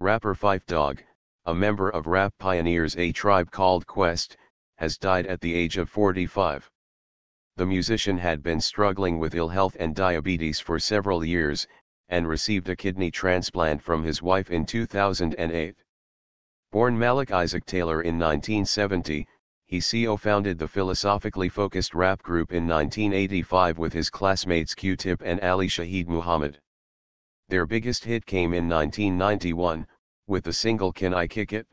Rapper Phife Dawg, a member of rap pioneers A Tribe Called Quest, has died at the age of 45. The musician had been struggling with ill health and diabetes for several years, and received a kidney transplant from his wife in 2008. Born Malik Isaac Taylor in 1970, he co-founded the philosophically focused rap group in 1985 with his classmates Q-Tip and Ali Shaheed Muhammad. Their biggest hit came in 1991, with the single Can I Kick It?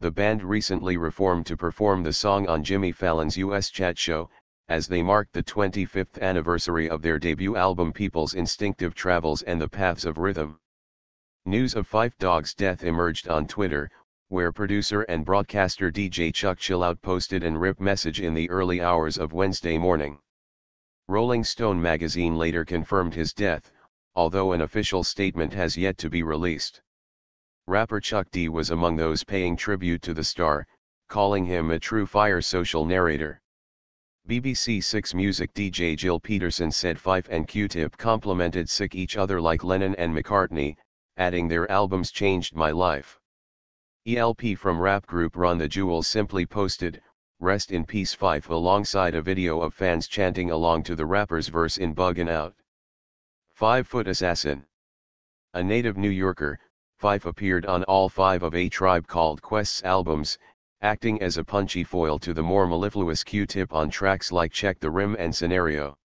The band recently reformed to perform the song on Jimmy Fallon's US Chat Show, as they marked the 25th anniversary of their debut album People's Instinctive Travels and the Paths of Rhythm. News of Phife Dawg's death emerged on Twitter, where producer and broadcaster DJ Chuck Chillout posted an rip message in the early hours of Wednesday morning. Rolling Stone magazine later confirmed his death, although an official statement has yet to be released. Rapper Chuck D was among those paying tribute to the star, calling him a true fire social narrator. BBC Six Music DJ Gilles Peterson said Phife and Q-Tip complemented sick each other like Lennon and McCartney, adding their albums changed my life. El-P from rap group Run the Jewels simply posted, Rest in Peace Phife alongside a video of fans chanting along to the rapper's verse in Buggin' Out. 5 Foot Assassin. A native New Yorker, Phife appeared on all five of A Tribe Called Quest's albums, acting as a punchy foil to the more mellifluous Q-Tip on tracks like Check the Rhime and Scenario.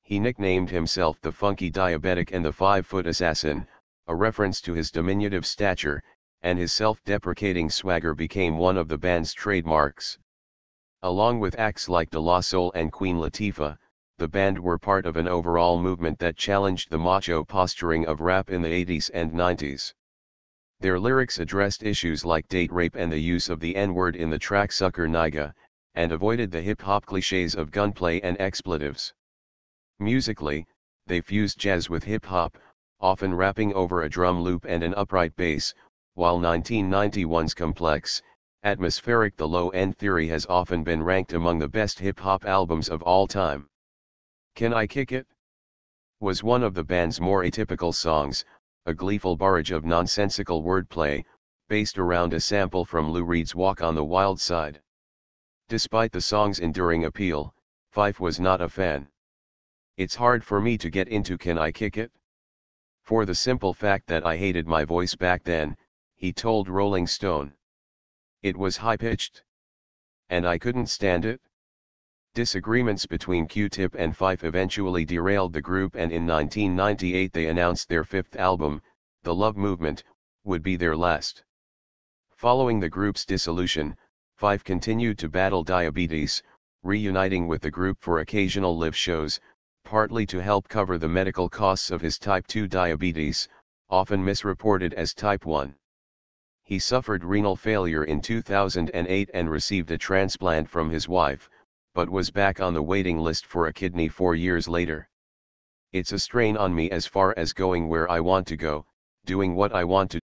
He nicknamed himself the Funky Diabetic and the Five Foot Assassin, a reference to his diminutive stature, and his self-deprecating swagger became one of the band's trademarks. Along with acts like De La Soul and Queen Latifah, the band were part of an overall movement that challenged the macho posturing of rap in the 80s and 90s. Their lyrics addressed issues like date rape and the use of the N-word in the track Sucka Nigga, and avoided the hip-hop cliches of gunplay and expletives. Musically, they fused jazz with hip-hop, often rapping over a drum loop and an upright bass, while 1991's complex, atmospheric The Low End Theory has often been ranked among the best hip-hop albums of all time. Can I Kick It? was one of the band's more atypical songs, a gleeful barrage of nonsensical wordplay, based around a sample from Lou Reed's Walk on the Wild Side. Despite the song's enduring appeal, Phife was not a fan. It's hard for me to get into Can I Kick It? For the simple fact that I hated my voice back then, he told Rolling Stone. It was high-pitched. And I couldn't stand it. Disagreements between Q-Tip and Phife eventually derailed the group and in 1998 they announced their fifth album, The Love Movement, would be their last. Following the group's dissolution, Phife continued to battle diabetes, reuniting with the group for occasional live shows, partly to help cover the medical costs of his type 2 diabetes, often misreported as type 1. He suffered renal failure in 2008 and received a transplant from his wife, but was back on the waiting list for a kidney four years later. It's a strain on me as far as going where I want to go, doing what I want to